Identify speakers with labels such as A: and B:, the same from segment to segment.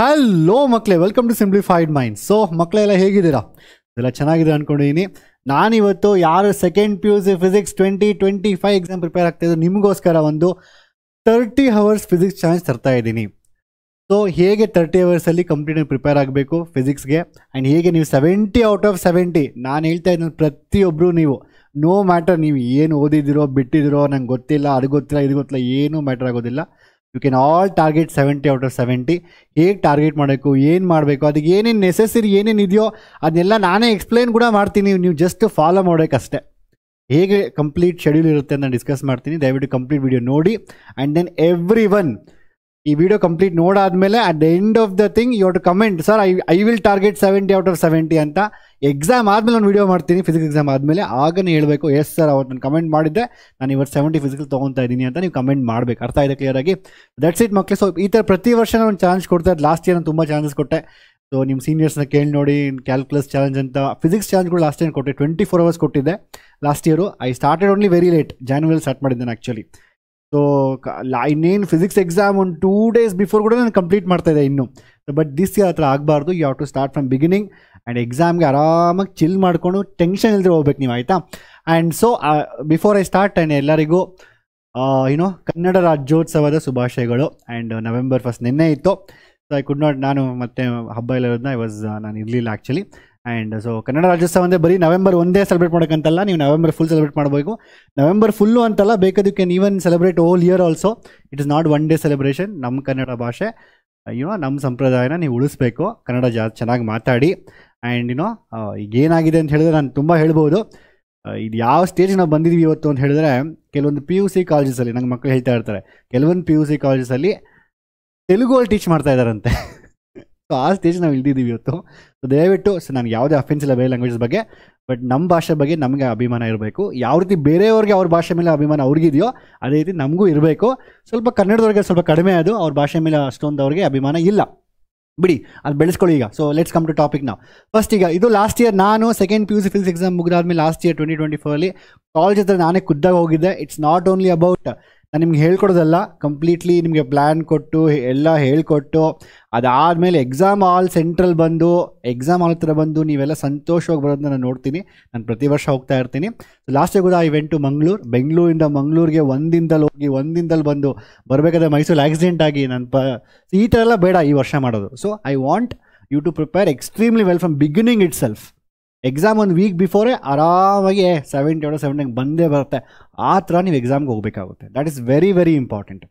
A: Hello ಮಕ್ಕಳೇ welcome to simplified mind so ಮಕ್ಕಳೆಲ್ಲ ಹೇಗಿದ್ದೀರಾ? ಎಲ್ಲ ಚೆನ್ನಾಗಿದೆ ಅಂದ್ಕೊಂಡಿದ್ದೀನಿ ನಾನಿವತ್ತು ಯಾರು second P U C physics twenty twenty five exam prepare ಆಗ್ತಾಯಿದ್ದು ನಿಮಗೋಸ್ಕರ ಒಂದು ತರ್ಟಿ ಹವರ್ಸ್ ಫಿಸಿಕ್ಸ್ ಚಾನ್ಸ್ ತರ್ತಾ ಇದ್ದೀನಿ. ಸೊ ಹೇಗೆ ತರ್ಟಿ ಅವರ್ಸಲ್ಲಿ ಕಂಪ್ಲೀಟ್ ಪ್ರಿಪೇರ್ ಆಗಬೇಕು ಫಿಸಿಕ್ಸ್ಗೆ ಆ್ಯಂಡ್ ಹೇಗೆ ನೀವು ಸೆವೆಂಟಿ ಔಟ್ ಆಫ್ ಸೆವೆಂಟಿ ನಾನು ಹೇಳ್ತಾ ಇದ್ದೀನಿ ಪ್ರತಿಯೊಬ್ಬರು ನೀವು. ನೋ ಮ್ಯಾಟರ್ ನೀವು ಏನು ಓದಿದಿರೋ ಬಿಟ್ಟಿದಿರೋ ನಂಗೆ ಗೊತ್ತಿಲ್ಲ, ಅದು ಗೊತ್ತಿಲ್ಲ, ಇದು ಗೊತ್ತಿಲ್ಲ, ಏನೂ ಮ್ಯಾಟರ್ ಆಗೋದಿಲ್ಲ. You can all target seventy out of seventy ಹೇಗೆ ಟಾರ್ಗೆಟ್ ಮಾಡಬೇಕು, ಏನು ಮಾಡಬೇಕು, ಅದಕ್ಕೆ ಏನೇನು ನೆಸೆಸರಿ ಏನೇನು ಇದೆಯೋ ಅದನ್ನೆಲ್ಲ ನಾನೇ ಎಕ್ಸ್ಪ್ಲೈನ್ ಕೂಡ ಮಾಡ್ತೀನಿ. ನೀವು ಜಸ್ಟ್ ಫಾಲೋ ಮಾಡೋಕ್ಕಷ್ಟೇ ಹೇಗೆ ಕಂಪ್ಲೀಟ್ ಶೆಡ್ಯೂಲ್ ಇರುತ್ತೆ ಅಂತ ಡಿಸ್ಕಸ್ ಮಾಡ್ತೀನಿ. ದಯವಿಟ್ಟು ಕಂಪ್ಲೀಟ್ ವಿಡಿಯೋ ನೋಡಿ. ಆ್ಯಂಡ್ ದೆನ್ ಎವ್ರಿ ಒನ್ ಈ video complete ನೋಡಾದ್ಮೇಲೆ at the end of the thing you to comment sir I I will target seventy out of seventy ಅಂತ exam ಆದಮೇಲೆ ಒಂದು ವಿಡಿಯೋ ಮಾಡ್ತೀನಿ ಫಿಸಿಕ್ಸ್ ಎಕ್ಸಾಮ್ ಆದಮೇಲೆ ಆಗನೇ ಹೇಳಬೇಕು ಎಸ್ ಸರ್ ಅವತ್ತು ನಾನು ಕಮೆಂಟ್ ಮಾಡಿದ್ದೆ, ನಾನು ಇವತ್ತು ಸೆವೆಂಟಿ ಫಿಸಿಕ್ಸ್ ತೊಗೊತಾ ಇದ್ದೀನಿ ಅಂತ ನೀವು ಕಮೆಂಟ್ ಮಾಡಬೇಕು. ಅರ್ಥ ಇದೆ ಕ್ಲಿಯರಾಗಿ ದಟ್ಸ್ ಇಟ್ ಮಕ್ಕಳು ಸೊ ಈ ಥರ ಪ್ರತಿ ವರ್ಷ ನಾನು ಚಾನ್ಸ್ ಇದ್ದೆ ಲಾಸ್ಟ್ ಇಯರ್ ನಾನು ತುಂಬ ಚಾನ್ಸಸ್ ಕೊಟ್ಟೆ. ಸೊ ನಿಮ್ಮ ಸೀನಿಯರ್ಸ್ನ ಕೇಳಿ ನೋಡಿ ಕ್ಯಾಲ್ಕುಲಸ್ ಚಾಲೆಂಜ್ ಅಂತ ಫಿಸಿಕ್ಸ್ ಚಾಲೆಂಜ್ಗಳು ಲಾಸ್ಟ್ ಇಯರ್ ಕೊಟ್ಟೆ. ಟ್ವೆಂಟಿ ಫೋರ್ ಅವರ್ಸ್ ಕೊಟ್ಟಿದ್ದೆ last year I started only very late ಜಾನ್ವರಿಯಲ್ಲಿ start ಮಾಡಿದ್ದೇನೆ ಆ್ಯಕ್ಚುಲಿ ಸೊ ಇನ್ನೇನು ಫಿಸಿಕ್ಸ್ ಎಕ್ಸಾಮ್ ಒಂದು ಟೂ ಡೇಸ್ ಬಿಫೋರ್ ಕೂಡ ನಾನು ಕಂಪ್ಲೀಟ್ ಮಾಡ್ತಾ ಇದ್ದೆ ಇನ್ನು. ಬಟ್ ದಿಸ್ ಇಯರ್ ಹತ್ರ ಆಗಬಾರ್ದು you have to start from beginning and ಎಕ್ಸಾಮ್ಗೆ ಆರಾಮಾಗಿ ಚಿಲ್ ಮಾಡಿಕೊಂಡು ಟೆನ್ಷನ್ ಇಲ್ಲದೆ ಹೋಗ್ಬೇಕು ನೀವು, ಆಯಿತಾ? And so before I start and ಎಲ್ಲರಿಗೂ ಯುನೋ ಕನ್ನಡ ರಾಜ್ಯೋತ್ಸವದ ಶುಭಾಶಯಗಳು. ಆ್ಯಂಡ್ ನವೆಂಬರ್ ಫಸ್ಟ್ ನಿನ್ನೆ ಇತ್ತು. ಸೊ ಐ ಕುಡ್ ನಾಟ್ ನಾನು ಮತ್ತೆ ಹಬ್ಬ ಇರೋದನ್ನ ಐ ವಾಸ್ ನಾನು ಇರಲಿಲ್ಲ actually and so Kannada Rajyotsava ಅಂದರೆ ಬರೀ ನವೆಂಬರ್ ಒಂದೇ ಸೆಲೆಬ್ರೇಟ್ ಮಾಡೋಕ್ಕಂತಲ್ಲ ನೀವು ನವೆಂಬರ್ ಫುಲ್ ಸೆಲೆಬ್ರೇಟ್ ಮಾಡಬೇಕು ನವೆಂಬರ್ ಫುಲ್ಲು ಅಂತಲ್ಲ ಬೇಕಾದ್ರೆ can even celebrate whole year also it is not one day celebration ನಮ್ಮ ಕನ್ನಡ ಭಾಷೆ. ಯುನೋ ನಮ್ಮ ಸಂಪ್ರದಾಯನ ನೀವು ಉಳಿಸ್ಬೇಕು. ಕನ್ನಡ ಜಾ, ಚೆನ್ನಾಗಿ ಮಾತಾಡಿ. ಆ್ಯಂಡ್ ಯುನೋ ಈಗ ಏನಾಗಿದೆ ಅಂತ ಹೇಳಿದ್ರೆ ನಾನು ತುಂಬ ಹೇಳ್ಬೋದು. ಇದು ಯಾವ ಸ್ಟೇಜ್ ನಾವು ಬಂದಿದ್ವಿ ಇವತ್ತು ಅಂತ ಹೇಳಿದ್ರೆ, ಕೆಲವೊಂದು ಪಿ ಯು ಸಿ ಕಾಲೇಜಸಲ್ಲಿ ನಂಗೆ ಮಕ್ಕಳು ಹೇಳ್ತಾ ಇರ್ತಾರೆ. ಕೆಲವೊಂದು ಪಿ ಯು ಸಿ ಕಾಲೇಜಸಲ್ಲಿ ತೆಲುಗಲ್ಲಿ ಟೀಚ್ ಮಾಡ್ತಾ ಇದ್ದಾರಂತೆ. ಸೊ ಆ ಸ್ಟೇಜ್ ನಾವು ಇಳಿದಿದ್ದೀವಿ ಇವತ್ತು. ಸೊ ದಯವಿಟ್ಟು ಸೊ ನನಗೆ ಯಾವುದೇ ಅಫೆನ್ಸ್ ಇಲ್ಲ ಬೇರೆ ಲ್ಯಾಂಗ್ವೇಜಸ್ ಬಗ್ಗೆ ಬಟ್ ನಮ್ಮ ಭಾಷೆ ಬಗ್ಗೆ ನಮಗೆ ಅಭಿಮಾನ ಇರಬೇಕು. ಯಾವ ರೀತಿ ಬೇರೆಯವ್ರಿಗೆ ಅವ್ರ ಭಾಷೆ ಮೇಲೆ ಅಭಿಮಾನ ಅವ್ರಿಗಿದೆಯೋ, ಅದೇ ರೀತಿ ನಮಗೂ ಇರಬೇಕು. ಸ್ವಲ್ಪ ಕನ್ನಡದವ್ರಿಗೆ ಸ್ವಲ್ಪ ಕಡಿಮೆ ಅದು, ಅವ್ರ ಭಾಷೆ ಮೇಲೆ ಅಷ್ಟೊಂದು ಅವ್ರಿಗೆ ಅಭಿಮಾನ ಇಲ್ಲ. ಬಿಡಿ, ಅದು ಬೆಳೆಸ್ಕೊಳ್ಳಿ ಈಗ. So let's come to topic ನಾವು ಫಸ್ಟ್ ಈಗ, ಇದು ಲಾಸ್ಟ್ ಇಯರ್ ನಾನು second P U C physics exam ಮುಗಿದಾದ್ಮೇಲೆ last year twenty twenty ಫೋರಲ್ಲಿ ಕಾಲೇಜ್ ಹತ್ರ ನಾನೇ ಖುದ್ದಾಗಿ ಹೋಗಿದ್ದೆ. ಇಟ್ಸ್ ನಾಟ್ ಓನ್ಲಿ ಅಬೌಟ್ ನಾನು ನಿಮ್ಗೆ ಹೇಳ್ಕೊಡೋದಲ್ಲ ಕಂಪ್ಲೀಟ್ಲಿ ನಿಮಗೆ ಪ್ಲ್ಯಾನ್ ಕೊಟ್ಟು ಎಲ್ಲ ಹೇಳ್ಕೊಟ್ಟು, ಅದಾದಮೇಲೆ ಎಕ್ಸಾಮ್ ಆಲ್ ಸೆಂಟ್ರಲ್ ಬಂದು ಎಕ್ಸಾಮ್ ಹಾಲ್ ಹತ್ರ ಬಂದು ನೀವೆಲ್ಲ ಸಂತೋಷವಾಗಿ ಬರೋದನ್ನ ನಾನು ನೋಡ್ತೀನಿ. ನಾನು ಪ್ರತಿ ವರ್ಷ ಹೋಗ್ತಾ ಇರ್ತೀನಿ. ಲಾಸ್ಟ್ ಕೂಡ ಐ ವೆಂಟ್ ಟು ಮಂಗಳೂರು, ಬೆಂಗಳೂರಿಂದ ಮಂಗಳೂರಿಗೆ ಒಂದಿಂದಲ್ಲಿ ಹೋಗಿ ಒಂದಿಂದಲ್ಲಿ ಬಂದು ಬರಬೇಕಾದ್ರೆ ಮೈಸೂರು ಆಕ್ಸಿಡೆಂಟ್ ಆಗಿ ನಾನು ಪ, ಈ ಥರ ಎಲ್ಲ ಬೇಡ ಈ ವರ್ಷ ಮಾಡೋದು. So I want you to prepare extremely well from beginning itself exam ಒಂದು ವೀಕ್ ಬಿಫೋರೇ ಆರಾಮಾಗಿ ಸೆವೆಂಟಿ ಔಟ್ ಸೆವೆಂಟಿಗೆ ಬಂದೇ ಬರುತ್ತೆ. ಆ ಥರ ನೀವು ಎಕ್ಸಾಮ್ಗೆ ಹೋಗಬೇಕಾಗುತ್ತೆ. That is very very important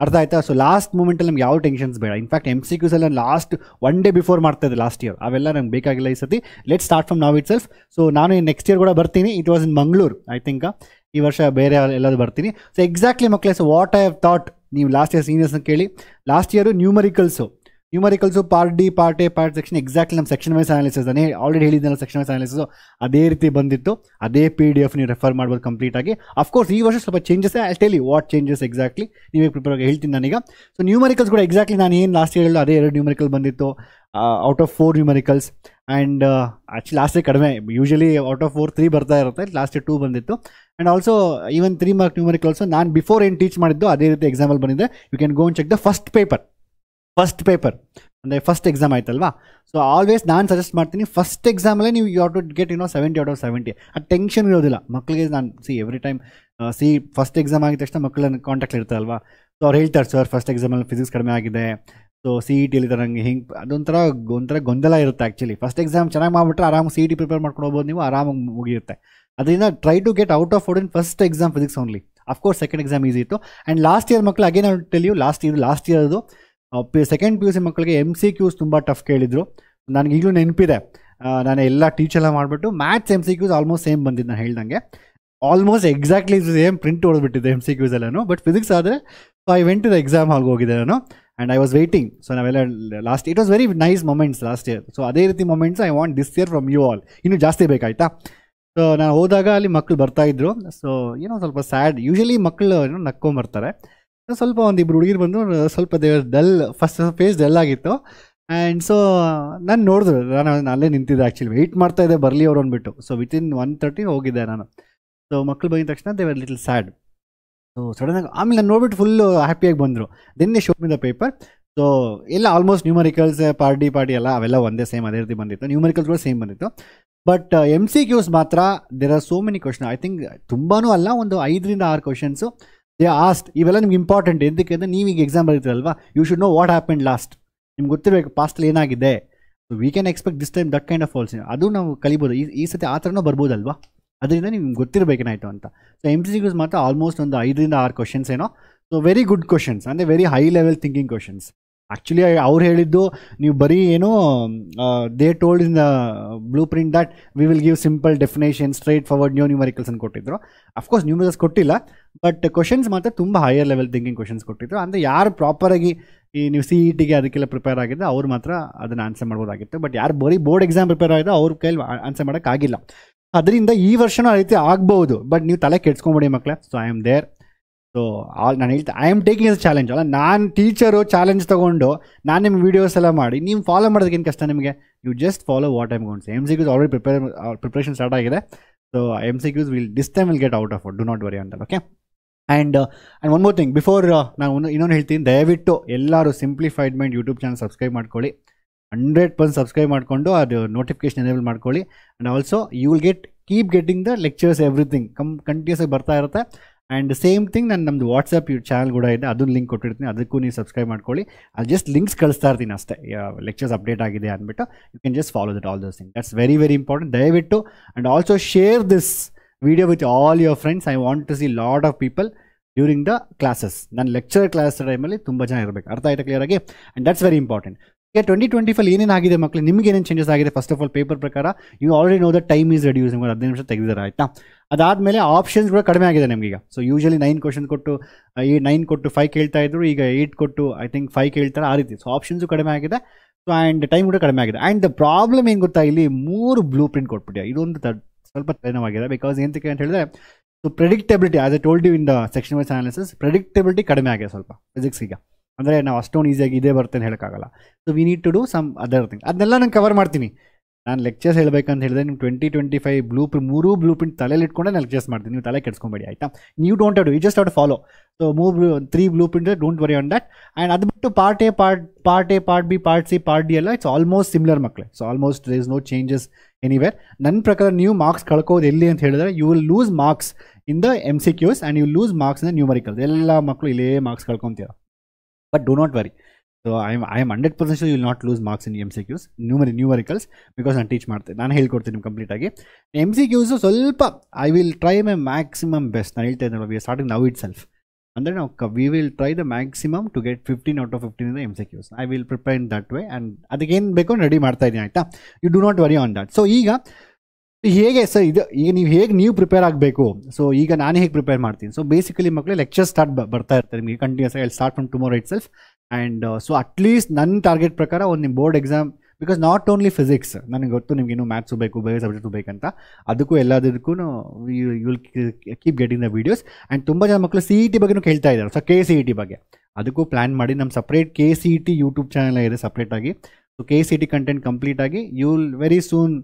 A: ಅರ್ಥ ಆಯ್ತಾ? ಸೊ ಲಾಸ್ಟ್ ಮೂಮೆಂಟಲ್ಲಿ ನಮ್ಗೆ ಯಾವ ಟೆನ್ಷನ್ಸ್ ಬೇಡ. ಇನ್ಫ್ಯಾಕ್ಟ್ ಎಂ ಸಿ ಕ್ಯೂಸಲ್ಲಿ ಲಾಸ್ಟ್ ಒನ್ ಡೇ ಬಿಫೋರ್ ಮಾಡ್ತಾ ಇದ್ದೆ ಲಾಸ್ಟ್ ಇಯರ್ ಅವೆಲ್ಲ ನಂಗೆ ಬೇಕಾಗಿಲ್ಲ ಈ ಸತಿ let start from now itself so ನಾನು ನೆಕ್ಸ್ಟ್ ಇಯರ್ ಕೂಡ ಬರ್ತೀನಿ. It was in Mangaluru I think ಈ ವರ್ಷ ಬೇರೆ ಎಲ್ಲಾದ್ರು ಬರ್ತೀನಿ. ಸೊ ಎಕ್ಸಾಕ್ಟ್ಲಿ ಮಕ್ಕಳೇ so what I have thought ನೀವು ಲಾಸ್ಟ್ ಇಯರ್ ಸೀನಿಯರ್ಸ್ನ ಕೇಳಿ. Last year numericals numericals part D part A part section exactly ನಮ್ಮ ಸೆಕ್ಷನ್ ವೈಸ್ ಅನಾಲಿಸಿಸ್ ಅನೇ ಆಲ್ರೆಡಿ ಹೇಳಿದ್ನಲ್ಲ ಸೆಕ್ಷನ್ ವೈಸ್ ಅನಾಲಿಸಿಸು ಅದೇ ರೀತಿ ಬಂದಿತ್ತು. ಅದೇ ಪಿ ಡಿ ಎಫ್ ನೀವು ರೆಫರ್ ಮಾಡ್ಬೋದು ಕಂಪ್ಲೀಟಾಗಿ ಅಫ್ಕೋರ್ಸ್ ಈ ವರ್ಷ ಸ್ವಲ್ಪ changes I tell what changes exactly ನೀವೇ ಪ್ರಿಪೇರ್ ಆಗಿ ಹೇಳ್ತೀನಿ ನಾನೀಗ. ಸೊ ನ್ಯೂಮರಿಕಲ್ಸ್ ಕೂಡ ಎಕ್ಸಾಕ್ಟ್ಲಿ ನಾನು ಏನು ಲಾಸ್ಟ್ ಇಯರ್ ಅದೇ ಎರಡು ನ್ಯೂಮರಿಕಲ್ ಬಂದಿತ್ತು. Out of four numericals and actually ಲಾಸ್ಟೇ ಕಡಿಮೆ. Usually out of four three ಬರ್ತಾ ಇರುತ್ತೆ. ಲಾಸ್ಟ್ ಟೂ ಬಂದಿತ್ತು. And also even three mark numericals ನಾನು ಬಿಫೋರ್ ಏನು ಟೀಚ್ ಮಾಡಿದ್ದು ಅದೇ ರೀತಿ ಎಕ್ಸಾಂಪಲ್ ಬಂದಿದ್ದೆ you can go and check the first paper first paper ಅಂದರೆ ಫಸ್ಟ್ ಎಕ್ಸಾಮ್ ಆಯ್ತಲ್ವಾ? ಸೊ ಆಲ್ವೇಸ್ ನಾನು ಸಜೆಸ್ಟ್ ಮಾಡ್ತೀನಿ ಫಸ್ಟ್ ಎಕ್ಸಾಮಲ್ಲೇ ನೀವು you to get you know seventy out of seventy ಆ ಟೆನ್ಷನ್ ಇರೋದಿಲ್ಲ. ಮಕ್ಕಳಿಗೆ ನಾನು see every time see first exam ಆಗಿದ ತಕ್ಷಣ ಮಕ್ಕಳ ಕಾಂಟ್ಯಾಕ್ಟ್ ಇರ್ತಾರಲ್ವಾ ಸೊ ಅವ್ರು ಹೇಳ್ತಾರೆ ಸರ್ ಫಸ್ಟ್ ಎಕ್ಸಾಮಲ್ಲಿ ಫಿಸಿಕ್ಸ್ ಕಡಿಮೆ ಆಗಿದೆ. ಸೊ ಸಿ ಇ ಟಿಲಿ ನಂಗೆ ಹಿಂಗೆ, ಅದೊಂಥರ, ಒಂಥರ ಗೊಂದಲ ಇರುತ್ತೆ ಆ್ಯಕ್ಚುಲಿ ಫಸ್ಟ್ ಎಕ್ಸಾಮ್ ಚೆನ್ನಾಗಿ ಮಾಡಿಬಿಟ್ರೆ ಆರಾಮಾಗಿ ಸಿ ಇ ಟಿ ಪ್ರಿಪೇರ್ ಮಾಡ್ಕೊಂಡು ಹೋಗ್ಬೋದು ನೀವು, ಆರಾಮಾಗಿ ಮುಗಿಯುತ್ತೆ. ಅದರಿಂದ try to get out of forty in first exam physics only of course second exam easy ಇತ್ತು. ಆ್ಯಂಡ್ ಲಾಸ್ಟ್ ಇಯರ್ ಮಕ್ಕಳು again tell you last year last ಇಯರ್ದು second P U C ಮಕ್ಕಳಿಗೆ M C Qs ತುಂಬ tough ಕೇಳಿದರು. ನನಗೆ ಈಗಲೂ ನೆನಪಿದೆ. ನಾನು ಎಲ್ಲ ಟೀಚೆಲ್ಲ ಮಾಡಿಬಿಟ್ಟು maths M C Qs almost same ಬಂದಿದ್ದು ನಾನು ಹೇಳ್ದಂಗೆ. ಆಲ್ಮೋಸ್ಟ್ ಎಕ್ಸಾಕ್ಟ್ಲಿ ಸೇಮ್ ಪ್ರಿಂಟ್ ಹೊಡೆದ್ಬಿಟ್ಟಿದ್ದೆ ಎಂ ಸಿ ಕ್ಯೂಸ್ ಎಲ್ಲನೂ ಬಟ್ ಫಿಸಿಕ್ಸ್ ಆದರೆ so I went to the exam ಹಾಲ್ಗೆ ಹೋಗಿದ್ದೆ ನಾನು and I was waiting so ನಾವೆಲ್ಲ last it was very nice moments last year so ಅದೇ ರೀತಿ moments I want this year from you all ಇನ್ನೂ ಜಾಸ್ತಿ ಬೇಕಾಯ್ತಾ? So ನಾನು ಹೋದಾಗ ಅಲ್ಲಿ ಮಕ್ಕಳು ಬರ್ತಾಯಿದ್ರು ಸೊ ಏನೋ ಸ್ವಲ್ಪ ಸ್ಯಾಡ್ ಯೂಶಲಿ ಮಕ್ಕಳು ಏನೋ ನಕ್ಕೊಂಬರ್ತಾರೆ. ಸ್ವಲ್ಪ ಒಂದು ಇಬ್ಬರು ಹುಡುಗಿರು ಬಂದು ಸ್ವಲ್ಪ they were dull first face dull ಆಗಿತ್ತು. ಆ್ಯಂಡ್ ಸೊ ನಾನು ನೋಡಿದ್ರು ನಾನು ಅಲ್ಲೇ ನಿಂತಿದ್ದೆ ಆ್ಯಕ್ಚುಲಿ ವೆಯ್ಟ್ ಮಾಡ್ತಾ ಇದ್ದೆ, ಬರಲಿ ಅವ್ರು ಅಂದ್ಬಿಟ್ಟು. ಸೊ ವಿತಿನ್ ಒನ್ ತರ್ಟಿ ಹೋಗಿದ್ದೆ ನಾನು. ಸೊ ಮಕ್ಳು ಬಂದಿದ ತಕ್ಷಣ ದೇವರ್ ಲಿಟಲ್ ಸ್ಯಾಡ್ ಸೊ ಆಗಿ, ಆಮೇಲೆ ನಾನು ನೋಡ್ಬಿಟ್ಟು ಫುಲ್ಲು ಹ್ಯಾಪಿಯಾಗಿ ಬಂದರು. Then show me the paper so ಎಲ್ಲ ಆಲ್ಮೋಸ್ಟ್ ನ್ಯೂಮರಿಕಲ್ಸ್ ಪಾರ್ಟಿ ಪಾರ್ಟಿ ಎಲ್ಲ, ಅವೆಲ್ಲ ಒಂದೇ ಸೇಮ್ ಅದೇ ರೀತಿ ಬಂದಿತ್ತು. ನ್ಯೂಮರಿಕಲ್ಸ್ ಕೂಡ ಸೇಮ್ ಬಂದಿತ್ತು. ಬಟ್ ಎಂ ಸಿ ಕ್ಯೂಸ್ ಮಾತ್ರ there are so many question I think ತುಂಬಾ ಅಲ್ಲ, ಒಂದು ಐದರಿಂದ ಆರು ಕ್ವಶನ್ಸು ದೇ ಆಸ್ಟ್ ಇವೆಲ್ಲ ನಿಮ್ಗೆ ಇಂಪಾರ್ಟೆಂಟ್ ಎಂದಕ್ಕೆ? ಅಂದರೆ ನೀವು ಈಗ exam ಬರೀತೀರಲ್ವಾ? You should know what happened last ನಿಮ್ಗೆ ಗೊತ್ತಿರಬೇಕು ಪಾಸ್ಟಲ್ಲಿ ಏನಾಗಿದೆ? We can expect this time that kind of falls ಅದು ನಾವು ಕಲಿಬೋದು. ಈ ಈ ಸತಿ ಆ ಥರನೂ ಬರ್ಬೋದಲ್ವಾ? ಅದರಿಂದ ನಿಮ್ಗೆ ಗೊತ್ತಿರಬೇಕೇನಾಯಿತು ಅಂತ. ಸೊ ಎಂ ಸಿ ಕ್ಯೂಸ್ ಮಾತ್ರ ಆಲ್ಮೋಸ್ಟ್ ಒಂದು ಐದರಿಂದ ಆರು ಕ್ವಶನ್ಸ್ ಏನೋ. ಸೊ ವೆರಿ ಗುಡ್ ಕ್ವಶನ್ಸ್ ಅಂದರೆ very high level thinking questions actually ಅವ್ರು ಹೇಳಿದ್ದು, ನೀವು ಬರೀ ಏನು they told in the blueprint that we will give simple definition straightforward new ಅಂತ ಕೊಟ್ಟಿದ್ರು ಅಫ್ಕೋರ್ಸ್ ನ್ಯೂಮರಿಕಲ್ಸ್ ಕೊಟ್ಟಿಲ್ಲ ಬಟ್ ಕ್ವಶನ್ಸ್ ಮಾತ್ರ ತುಂಬ ಹೈಯರ್ ಲೆವೆಲ್ ಥಿಂಕಿಂಗ್ ಕ್ವಶನ್ಸ್ ಕೊಟ್ಟಿದ್ರು. ಅಂದರೆ ಯಾರು ಪ್ರಾಪರಾಗಿ ಈ ನೀವು ಸಿ ಇ ಟಿಗೆ ಅದಕ್ಕೆಲ್ಲ ಪ್ರಿಪೇರ್ ಆಗಿದ್ದೆ ಅವ್ರು ಮಾತ್ರ ಅದನ್ನು ಆನ್ಸರ್ ಮಾಡ್ಬೋದಾಗಿತ್ತು. ಬಟ್ ಯಾರು ಬರೀ ಬೋರ್ಡ್ ಎಕ್ಸಾಮ್ ಪ್ರಿಪೇರ್ ಆಗಿದ್ದು ಅವ್ರ ಕೈಲಿ ಆನ್ಸರ್ ಮಾಡೋಕ್ಕಾಗಿಲ್ಲ. ಅದರಿಂದ ಈ ವರ್ಷನೂ ಆ ರೀತಿ ಆಗ್ಬೋದು ಬಟ್ ನೀವು ತಲೆ ಕೆಡ್ಸ್ಕೊಂಬಿಡಿ ಮಕ್ಕಳೇ so I am there so all ನಾನು ಹೇಳ್ತಾ I am taking as challenge ಅಲ್ಲ? ನಾನು ಟೀಚರು ಚಾಲೆಂಜ್ ತೊಗೊಂಡು ನಾನು ನಿಮ್ಮ ವೀಡಿಯೋಸ್ ಎಲ್ಲ ಮಾಡಿ, ನೀವು ಫಾಲೋ ಮಾಡೋದಕ್ಕೇನು ಕಷ್ಟ ನಿಮಗೆ? You just follow what I'm gonna M C Qs already prepare preparation start ಆಗಿದೆ. So M C Qs will this time will get out of do not worry ಅಂತ okay and and one more thing before ನಾನು ಒಂದು ಇನ್ನೊಂದು ಹೇಳ್ತೀನಿ, ದಯವಿಟ್ಟು ಎಲ್ಲರೂ simplified mind YouTube channel subscribe ಮಾಡ್ಕೊಳ್ಳಿ. Hundred percent subscribe ಮಾಡಿಕೊಂಡು ಅದು ನೋಟಿಫಿಕೇಶನ್ ಎನೇಬಲ್ ಮಾಡ್ಕೊಳ್ಳಿ. And also you will get keep getting the lectures everything come continuous ಆಗಿ ಬರ್ತಾ ಇರುತ್ತೆ. ಆ್ಯಂಡ್ ಸೇಮ್ ಥಿಂಗ್ ನಾನು ನಮ್ಮದು ವಾಟ್ಸಪ್ ಯೂ ಚಾನಲ್ ಕೂಡ ಇದೆ. ಅದನ್ನು ಲಿಂಕ್ ಕೊಟ್ಟಿರ್ತೀನಿ. ಅದಕ್ಕೂ ನೀವು ಸಬ್ಸ್ಕ್ರೈಬ್ ಮಾಡ್ಕೊಳ್ಳಿ. ಅದು ಜಸ್ಟ್ ಲಿಂಕ್ಸ್ ಕಳಿಸ್ತಾ ಇರ್ತೀನಿ ಅಷ್ಟೇ. ಲೆಕ್ಚರ್ಸ್ ಅಪ್ಡೇಟ್ ಆಗಿದೆ ಅಂದ್ಬಿಟ್ಟು you can just follow that all those thing that's very very important ದಯವಿಟ್ಟು and also share this video with all your friends I want to see lot of people during the classes ನನ್ನ lecture class ಟೈಮಲ್ಲಿ ತುಂಬ ಜನ ಇರಬೇಕು. ಅರ್ಥ ಆಯ್ತಾ clear ಆಗಿ? And that's very important ಈಗ ಟ್ವೆಂಟಿ ಟ್ವೆಂಟಿ ಫೈಲ್ ಏನೇನು ಆಗಿದೆ ಮಕ್ಕಳು ನಿಮ್ಗೆ ಏನೇನು ಚೇಂಜಸ್ ಆಗಿದೆ? ಫಸ್ಟ್ ಆಫ್ ಆಲ್ ಪೇಪರ್ ಪ್ರಕಾರ you already know the time is reduce ನಿಮ್ಗೆ ಹದಿನೈದು ನಿಮಿಷ ತೆಗೆದಿದ್ದಾರೆ ಆಯಿತಾ? ಅದಾದಮೇಲೆ ಆಪ್ಷನ್ಸ್ ಕೂಡ ಕಡಿಮೆ ಆಗಿದೆ ನಮಗೀಗ. ಸೊ ಯೂಶಲಿ ನೈನ್ ಕ್ವಶನ್ ಕೊಟ್ಟು, ಈ ನೈನ್ ಕೊಟ್ಟು ಫೈವ್ ಕೇಳ್ತಾ ಇದ್ರು, ಈಗ ಏಯ್ಟ್ ಕೊಟ್ಟು ಐ ಥಿಂಕ್ ಫೈವ್ ಕೇಳ್ತಾರೆ, ಆ ರೀತಿ. ಸೊ ಆಪ್ಷನ್ಸು ಕಡಿಮೆ ಆಗಿದೆ. ಸೊ ಆ್ಯಂಡ್ ಟೈಮ್ ಕೂಡ ಕಡಿಮೆ ಆಗಿದೆ. ಆ್ಯಂಡ್ ದ ಪ್ರಾಬ್ಲಮ್ ಏನು ಗೊತ್ತಾ ಇಲ್ಲಿ? ಮೂರು ಬ್ಲೂ ಪ್ರಿಂಟ್ ಕೊಟ್ಬಿಟ್ಟು ಇದೊಂದು ಸ್ವಲ್ಪ ತಲೆನೋವಾಗಿದೆ. ಬಿಕಾಸ್ ಏನಕ್ಕೆ ಅಂತ ಹೇಳಿದ್ರೆ so predictability as I told you in the section wise analysis predictability ಕಡಿಮೆ ಆಗಿದೆ ಸ್ವಲ್ಪ ಫಿಸಿಕ್ಸ್ ಈಗ ಅಂದರೆ ನಾವು ಅಷ್ಟೊಂದು ಈಸಿಯಾಗಿ ಇದೇ ಬರ್ತೇನೆ ಹೇಳೋಕ್ಕಾಗಲ್ಲ. So we need to do some other thing ಅದನ್ನೆಲ್ಲ ನಾನು ಕವರ್ ಮಾಡ್ತೀನಿ. ನಾನು ಲೆಕ್ಚರ್ಸ್ ಹೇಳಬೇಕಂತ ಹೇಳಿದ್ರೆ ನೀವು twenty twenty five blueprint ಮೂರು ಬ್ಲೂ ಪ್ರಿಂಟ್ ತಲೆಯಲ್ಲಿ ಇಟ್ಕೊಂಡೆ ನಾನು ಲೆಕ್ಚರ್ಸ್ ಮಾಡ್ತೀನಿ. ನೀವು ತಲೆ ಕೆಡ್ಸ್ಕೊಬೇಡಿ, ಆಯಿತಾ? ನೀವು don't have you just have to follow so ಮೂರು three blueprint don't worry on that and ಅದು ಬಿಟ್ಟು part A part part A part B part C part D ಎಲ್ಲ ಇಟ್ಸ್ ಆಲ್ಮೋಸ್ಟ್ ಸಿಮಿಲರ್ ಮಕ್ಕಳೇ so almost there is no changes anywhere ನನ್ನ ಪ್ರಕಾರ ನೀವು marks ಕಳ್ಕೋದು ಎಲ್ಲಿ ಅಂತ ಹೇಳಿದ್ರೆ you will lose marks in the M C Qs and you lose marks in numerical ಎಲ್ಲ ಮಕ್ಕಳು ಇಲ್ಲೇ marks ಕಳ್ಕೊತೀರ. But do not worry so I am I am hundred percent you will not lose marks in M C Qs ನ್ಯೂಮರಿ numericals because ನಾನು teach ಮಾಡ್ತೀನಿ ನಾನು ಹೇಳ್ಕೊಡ್ತೀನಿ ನಿಮ್ಗೆ ಕಂಪ್ಲೀಟಾಗಿ M C Qs ಸ್ವಲ್ಪ I will try my maximum best ನಾನು ಹೇಳ್ತಾ ಇದ್ದೀನಿ we starting now itself ಅಂದರೆ ನಾವು we will try the maximum to get fifteen out of fifteen ಇಂದ M C Qs I will prepare in that way and ಅದಕ್ಕೇನು ಬೇಕೋ ready ಮಾಡ್ತಾ ಇದ್ದೀನಿ ಆಯಿತಾ? You do not worry on that so ಈಗ ಹೇಗೆ ಸರ್ ಇದು ಈಗ ನೀವು ಹೇಗೆ ನೀವು ಪ್ರಿಪೇರ್ ಆಗಬೇಕು? ಸೊ ಈಗ ನಾನು ಹೇಗೆ ಪ್ರಿಪೇರ್ ಮಾಡ್ತೀನಿ? ಸೊ ಬೇಸಿಕಲಿ ಮಕ್ಕಳು ಲೆಕ್ಚರ್ ಸ್ಟಾರ್ಟ್ ಬರ್ತಾ ಇರ್ತಾರೆ. ನಿಮಗೆ ಕಂಟಿನ್ಯೂಸ್ ಆಗಿ start from tomorrow itself and so at least ನನ್ನ ಟಾರ್ಗೆಟ್ ಪ್ರಕಾರ ಒಂದು ನಿಮ್ಮ board exam because not only physics ನನಗೆ ಗೊತ್ತು ನಿಮ್ಗೆ ಇನ್ನೂ ಮ್ಯಾಥ್ಸು ಬೇಕು, ಬೇರೆ ಸಬ್ಜೆಕ್ಟು ಬೇಕಂತ. ಅದಕ್ಕೂ ಎಲ್ಲದಕ್ಕೂ you will keep getting the videos and ತುಂಬ ಜನ ಮಕ್ಕಳು ಸಿ ಇ ಟಿ ಬಗ್ಗೆನೂ ಕೇಳ್ತಾ ಇದ್ದಾರೆ so K C E T ಬಗ್ಗೆ. ಅದಕ್ಕೂ ಪ್ಲ್ಯಾನ್ ಮಾಡಿ ನಮ್ಮ separate K C E T YouTube channel ಇದೆ ಸಪ್ರೇಟಾಗಿ so K C E T content ಕಂಪ್ಲೀಟಾಗಿ ಯು ವಿಲ್ ವೆರಿ ಸೂನ್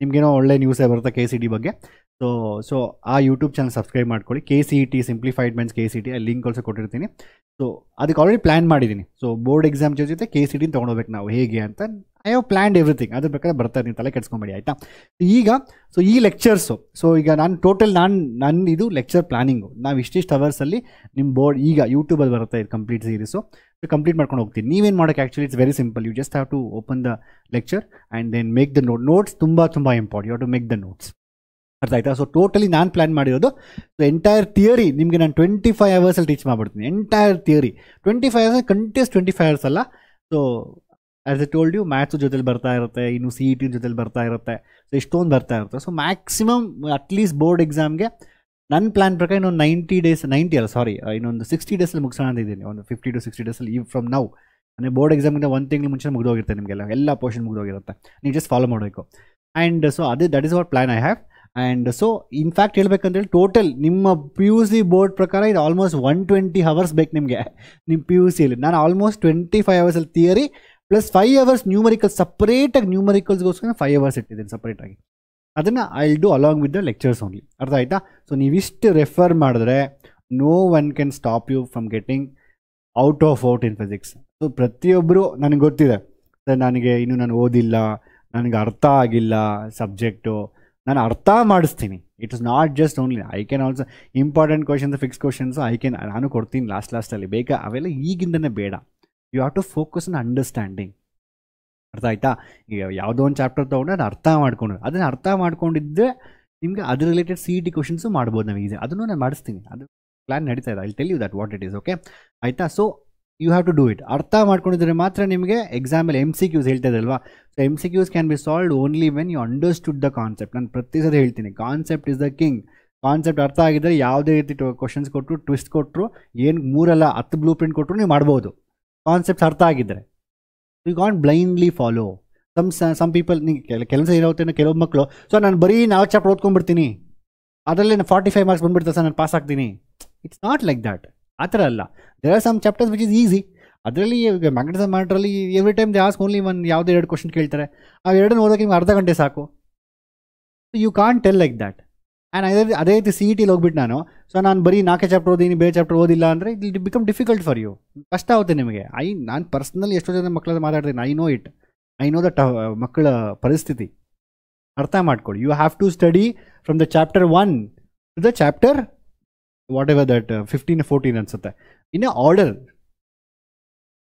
A: ನಿಮಗೇನೋ ಒಳ್ಳೆ ನ್ಯೂಸೇ ಬರುತ್ತೆ ಕೆ ಸಿ ಡಿ ಬಗ್ಗೆ. ಸೊ ಸೊ ಆ ಯೂಟ್ಯೂಬ್ ಚಾನಲ್ ಸಬ್ಸ್ಕ್ರೈಬ್ ಮಾಡ್ಕೊಳ್ಳಿ. K C E T simplified means K C T ಅಲ್ಲಿ ಲಿಂಕ್ ಆಲ್ಸೋ ಕೊಟ್ಟಿರ್ತೀನಿ. ಸೊ ಅದಕ್ಕೆ ಆಲ್ರೆಡಿ ಪ್ಲ್ಯಾನ್ ಮಾಡಿದ್ದೀನಿ. ಸೊ ಬೋರ್ಡ್ ಎಕ್ಸಾಮ್ ಜೊತೆ ಕೆ ಸಿ ಟಿನ ತೊಗೊಂಡೋಗ್ಬೇಕು ನಾವು. ಹೇಗೆ ಅಂತ ಐ ಹ್ಯಾವ್ ಪ್ಲ್ಯಾಂಡ್ ಎವ್ರಿಥಿಂಗ್ ಅದ್ರ ಪ್ರಕಾರ ಬರ್ತಾ ನೀವು ತಲೆ ಕೆಡ್ಸ್ಕೊಂಬೇಡಿ, ಆಯಿತಾ? ಈಗ ಸೊ ಈ ಲೆಕ್ಚರ್ಸು ಸೊ ಈಗ ನಾನು ಟೋಟಲ್ ನಾನು ನನ್ನ ಇದು ಲೆಕ್ಚರ್ ಪ್ಲಾನಿಂಗು ನಾವು ಇಷ್ಟಿಷ್ಟು ಅವರ್ಸಲ್ಲಿ ನಿಮ್ಮ ಬೋರ್ಡ್ ಈಗ ಯೂಟ್ಯೂಬಲ್ಲಿ ಬರುತ್ತೆ ಇದು ಕಂಪ್ಲೀಟ್ ಸೀರೀಸು ಕಂಪ್ಲೀಟ್ ಮಾಡ್ಕೊಂಡು ಹೋಗ್ತೀನಿ. ನೀವೇನು ಮಾಡೋಕೆ actually it's very simple you just have to open the lecture and then make the note notes ತುಂಬ ತುಂಬ important you to make the notes ಅರ್ಥ ಆಯ್ತಾ? ಸೊ ಟೋಟಲಿ ನಾನು ಪ್ಲ್ಯಾನ್ ಮಾಡಿರೋದು ಸೊ ಎಂಟೈರ್ ಥಿಯರಿ ನಿಮಗೆ ನಾನು ಟ್ವೆಂಟಿ ಫೈವ್ ಅವರ್ಸಲ್ಲಿ teach ಮಾಡ್ಬಿಡ್ತೀನಿ. Entire theory twenty five hours continuous twenty five hours ಅಲ್ಲ? So as I told you maths ಜೊತೆಲಿ ಬರ್ತಾ ಇರುತ್ತೆ. ಇನ್ನು ಸಿ ಇ ಟಿ ಜೊತೆಲಿ ಬರ್ತಾ ಇರುತ್ತೆ. ಸೊ ಇಷ್ಟೊಂದು ಬರ್ತಾ ಇರುತ್ತೆ. ಸೊ ಮ್ಯಾಕ್ಸಿಮಮ್ ಅಟ್ಲೀಸ್ಟ್ ಬೋರ್ಡ್ ಎಕ್ಸಾಮ್ಗೆ ನನ್ನ ಪ್ಲ್ಯಾನ್ ಪ್ರಕಾರ ಇನ್ನೊಂದು ನೈಂಟಿ ಡೇಸ್ ನೈಂಟಿ ಅಲ್ಲ ಸಾರಿ ಇನ್ನೊಂದು ಸಿಕ್ಸ್ಟಿ ಡೇಸಲ್ಲಿ ಮುಗಿಸೋಣ ಅಂತಿದ್ದೀನಿ ಒಂದು ಫಿಫ್ಟಿ ಟು ಸಿಕ್ಸ್ಟಿ ಡೇಸಲ್ಲಿ ಈ ಫ್ರಮ್ ನೌ ಅಂದರೆ ಬೋರ್ಡ್ ಎಕ್ಸಾಮಿಂದ ಒಂದು ತಿಂಗಳು ಮುಂಚೆ ಮುಗಿದೋಗಿರುತ್ತೆ ನಿಮಗೆಲ್ಲ. ಎಲ್ಲ ಪೋರ್ಷನ್ ಮುಗಿದೋಗಿರುತ್ತೆ. ನೀವು ಜಸ್ಟ್ ಫಾಲೋ ಮಾಡಬೇಕು. ಆ್ಯಂಡ್ ಸೊ ಅದೇ that is what plan I have and so in fact ಹೇಳ್ಬೇಕಂತೇಳಿ total ನಿಮ್ಮ ಪಿ ಯು ಸಿ ಬೋರ್ಡ್ ಪ್ರಕಾರ ಇದು ಆಲ್ಮೋಸ್ಟ್ ಒನ್ ಟ್ವೆಂಟಿ ಅವರ್ಸ್ ಬೇಕು ನಿಮಗೆ. ನಿಮ್ಮ ಪಿ ಯು ಸಿಯಲ್ಲಿ ನಾನು almost twenty five ಅವರ್ಸಲ್ಲಿ theory plus five hours numerical ಸಪ್ರೇಟಾಗಿ ನ್ಯೂಮರಿಕಲ್ಸ್ಗೋಸ್ಕರ ಫೈವ್ ಅವರ್ಸ್ ಇಟ್ಟಿದ್ದೀನಿ ಸಪ್ರೇಟಾಗಿ ಅದನ್ನು I will do along with the lectures only ಅರ್ಥ ಆಯಿತಾ? ಸೊ ನೀವಿಷ್ಟು ರೆಫರ್ ಮಾಡಿದ್ರೆ no one can stop you from getting out of out in physics so ಪ್ರತಿಯೊಬ್ಬರು ನನಗೆ ಗೊತ್ತಿದೆ. ಸರ್ ನನಗೆ ಇನ್ನು ನಾನು ಓದಿಲ್ಲ, ನನಗೆ ಅರ್ಥ ಆಗಿಲ್ಲ ಸಬ್ಜೆಕ್ಟು. ನಾನು ಅರ್ಥ ಮಾಡಿಸ್ತೀನಿ. It is not just only I can also important questions fix questions I can ನಾನು ಕೊಡ್ತೀನಿ ಲಾಸ್ಟ್ ಲಾಸ್ಟಲ್ಲಿ ಬೇಕಾ? ಅವೆಲ್ಲ ಈಗಿಂದನೇ ಬೇಡ. You have to focus on understanding ಅರ್ಥ ಆಯ್ತಾ? ಈಗ ಯಾವುದೋ ಒಂದು ಚಾಪ್ಟರ್ ತೊಗೊಂಡು ಅದು ಅರ್ಥ ಮಾಡ್ಕೊಂಡು ಅದನ್ನು ಅರ್ಥ ಮಾಡ್ಕೊಂಡಿದ್ದರೆ ನಿಮಗೆ ಅದ್ರ related C E T questions ಮಾಡ್ಬೋದು ನಾವು ಈಸಿ ಅದನ್ನು ನಾನು ಮಾಡಿಸ್ತೀನಿ. ಅದು ಪ್ಲ್ಯಾನ್ ನಡೀತಾ ಇದೆ. I tell you that what it is okay ಆಯಿತಾ? So you have to do it ಅರ್ಥ ಮಾಡ್ಕೊಂಡಿದ್ರೆ ಮಾತ್ರ ನಿಮಗೆ ಎಕ್ಸಾಮಲ್ಲಿ ಎಂ ಸಿ ಕ್ಯೂಸ್ ಹೇಳ್ತಾ ಇದಲ್ವಾ so M C Qs can be solve only when you understood the concept ನಾನು ಪ್ರತಿ ಸರಿ ಹೇಳ್ತೀನಿ. Concept is the king concept ಅರ್ಥ ಆಗಿದ್ದರೆ ಯಾವುದೇ ರೀತಿ ಕ್ವಶನ್ಸ್ ಕೊಟ್ಟರು ಟ್ವಿಸ್ಟ್ ಕೊಟ್ಟರು ಏನು ಮೂರಲ್ಲ ಹತ್ತು ಬ್ಲೂ ಪ್ರಿಂಟ್ ಕೊಟ್ಟರು ನೀವು ಮಾಡ್ಬೋದು. ಕಾನ್ಸೆಪ್ಟ್ಸ್ ಅರ್ಥ ಆಗಿದ್ದರೆ you can't blindly follow some some people ನೀವು ಕೆಲ, ಕೆಲಸ ಇರೋತ್ತೇನೋ ಕೆಲವೊಬ್ಬ ಮಕ್ಕಳು ಸೊ ನಾನು ಬರೀ ನಾಲ್ಕು ಚಾಪ್ಟರ್ ಓದ್ಕೊಂಡ್ಬಿಡ್ತೀನಿ. ಅದರಲ್ಲಿ ನಾನು ಫಾರ್ಟಿ ಫೈವ್ ಮಾರ್ಕ್ಸ್ ಬಂದುಬಿಡ್ತಾ ಸರ್, ನಾನು ಪಾಸ್ ಆಗ್ತೀನಿ ಇಟ್ಸ್ ನಾಟ್ ಲೈಕ್ ದ್ಯಾಟ್ ಆ ಥರ ಅಲ್ಲ. There are some chapters which is easy ಅದರಲ್ಲಿ magnetism ಮ್ಯಾಟ್ರಲ್ಲಿ every time they ask only one ಯಾವುದೇ ಎರಡು ಕ್ವಶನ್ ಕೇಳ್ತಾರೆ. ಆ ಎರಡನ್ನು ಓದೋಕೆ ನಿಮ್ಗೆ ಅರ್ಧ ಗಂಟೆ ಸಾಕು. You can't tell like that and ಅದೇ ಅದೇ ರೀತಿ ಸಿ ಇ ಟಿಲಿ ಹೋಗ್ಬಿಟ್ಟು ನಾನು. ಸೊ ನಾನು ಬರೀ ನಾಲ್ಕೇ ಚಾಪ್ಟರ್ ಓದಿನಿ, ಬೇರೆ ಚಾಪ್ಟರ್ ಓದಿಲ್ಲ ಅಂದರೆ it become difficult for you ಕಷ್ಟ ಆಗುತ್ತೆ ನಿಮಗೆ. ಐ ನಾನು ಪರ್ಸ್ನಲಿ ಎಷ್ಟೋ ಜನ ಮಕ್ಕಳ ಮಾತಾಡ್ತೀನಿ. I know it I know the ಟ, ಮಕ್ಕಳ ಪರಿಸ್ಥಿತಿ. ಅರ್ಥ ಮಾಡ್ಕೊಳ್ಳಿ you have to study from the chapter one to the chapter whatever that fifteen fourteen ಅನ್ಸುತ್ತೆ. ಇನ್ನು ಆರ್ಡರ್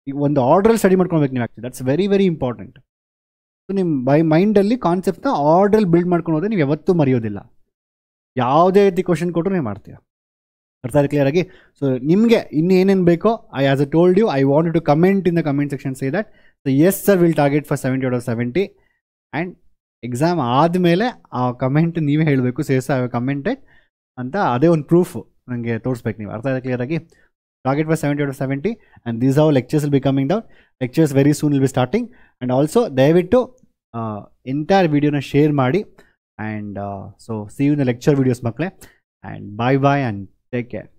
A: ಈಗ ಒಂದು ಆರ್ಡ್ರಲ್ಲಿ ಸ್ಟಡಿ ಮಾಡ್ಕೊಳ್ಬೇಕು ನೀವು actually that's very very important so ನಿಮ್ಮ ಬೈ ಮೈಂಡಲ್ಲಿ ಕಾನ್ಸೆಪ್ಟ್ನ ಆರ್ಡ್ರಲ್ಲಿ ಬಿಲ್ಡ್ ಮಾಡ್ಕೊಂಡು ಹೋದರೆ ನೀವು ಯಾವತ್ತೂ ಮರೆಯೋದಿಲ್ಲ. ಯಾವುದೇ ರೀತಿ ಕ್ವಶನ್ ಕೊಟ್ಟರು ನೀವು ಮಾಡ್ತೀಯ ಅರ್ಥ ಕ್ಲಿಯರ್ ಆಗಿ ಸೊ ನಿಮಗೆ ಇನ್ನೇನೇನು ಬೇಕೋ I as a told you I want to comment in the comment section say that so S sir will target for seventy out of seventy and exam ಆದಮೇಲೆ ಆ ಕಮೆಂಟ್ ನೀವೇ ಹೇಳಬೇಕು ಸೇರ್ಸ ಕಮೆಂಟೆಡ್ ಅಂತ ಅದೇ ಒಂದು ಪ್ರೂಫ್ ನನಗೆ ತೋರಿಸ್ಬೇಕು ನೀವು. ಅರ್ಥ ಆಯ್ತು ಕ್ಲಿಯರ್ ಆಗಿ target for seventy out of seventy and these our lectures will be coming down lectures very soon will be starting and also ದಯವಿಟ್ಟು ಎಂಟೈರ್ ವಿಡಿಯೋನ ಶೇರ್ ಮಾಡಿ. and uh, so see you in the lecture videos makle and bye bye and take care.